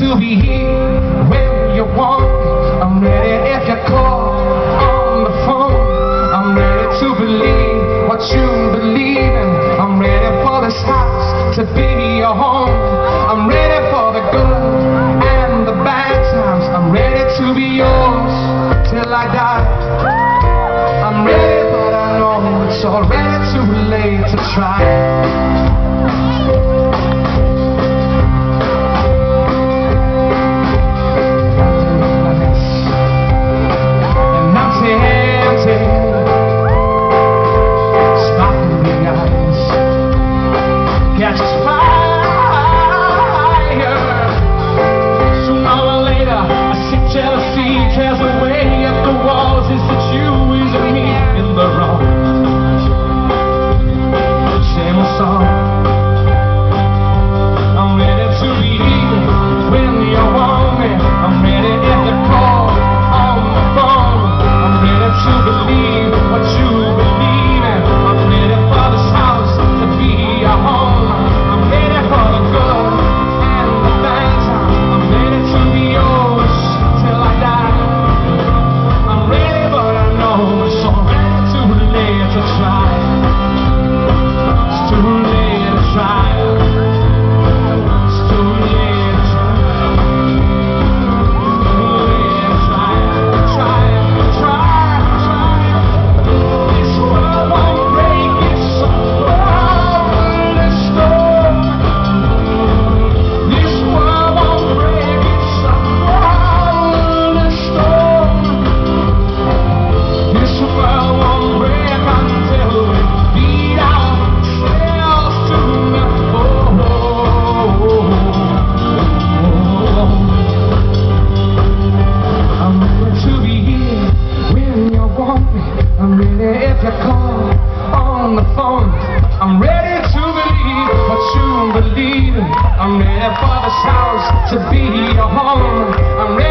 to be here when you want. I'm ready if you call on the phone. I'm ready to believe what you believe in. I'm ready for this house to be. I'm ready if you call on the phone, I'm ready to believe what you believe. I'm ready for this house to be your home. I'm ready